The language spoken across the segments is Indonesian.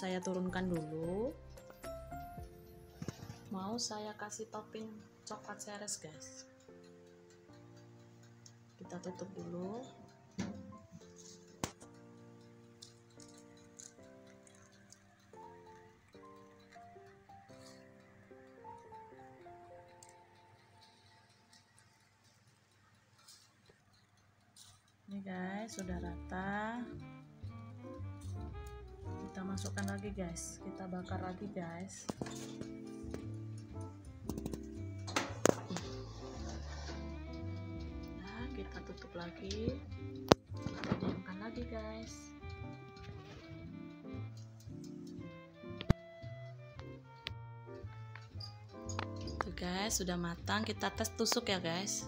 saya turunkan dulu. Mau saya kasih topping coklat seres guys? Kita tutup dulu. Ini guys sudah rata kita masukkan lagi guys. Kita bakar lagi guys. Nah kita tutup lagi. Kita diamkan lagi guys. Tuh guys. Sudah matang. Kita tes tusuk ya guys.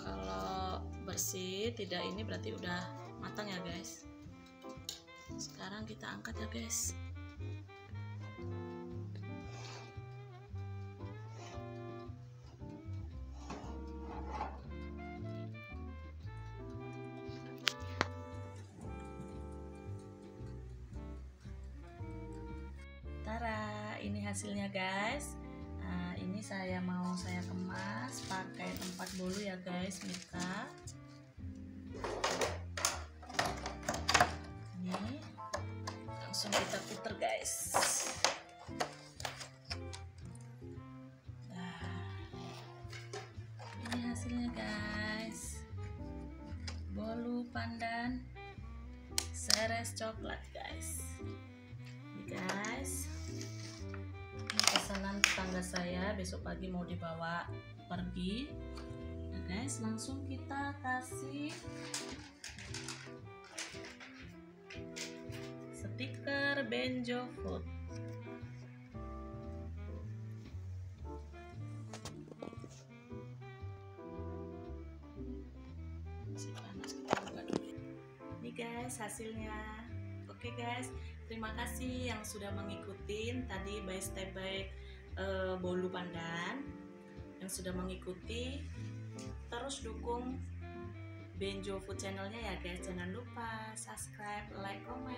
Kalau bersih tidak ini berarti udah matang ya sekarang kita angkat ya guys Tara, ini hasilnya guys. Nah, ini saya mau saya kemas pakai tempat bolu ya guys, Mika. Langsung kita puter guys. Nah, ini hasilnya guys. Bolu pandan seres coklat guys. Ini guys ini pesanan tetangga saya besok pagi mau dibawa pergi nah guys langsung kita kasih Benjo Food ini guys hasilnya. Oke guys. Terima kasih yang sudah mengikuti tadi by step by uh, bolu pandan. Yang sudah mengikuti terus dukung Benjo Food channelnya ya guys. Jangan lupa subscribe like comment